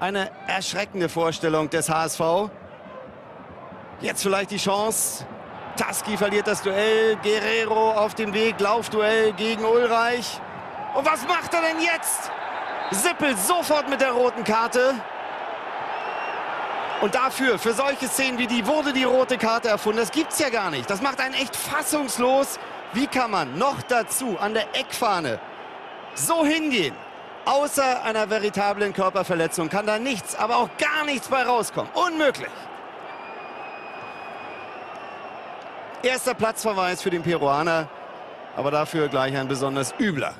Eine erschreckende Vorstellung des HSV. Jetzt vielleicht die Chance. Taski verliert das Duell. Guerrero auf dem Weg. Laufduell gegen Ulreich. Und was macht er denn jetzt? Sippel sofort mit der roten Karte. Und dafür, für solche Szenen wie die, wurde die rote Karte erfunden. Das gibt's ja gar nicht. Das macht einen echt fassungslos. Wie kann man noch dazu an der Eckfahne so hingehen? Außer einer veritablen Körperverletzung kann da nichts, aber auch gar nichts bei rauskommen. Unmöglich. Erster Platzverweis für den Peruaner, aber dafür gleich ein besonders übler.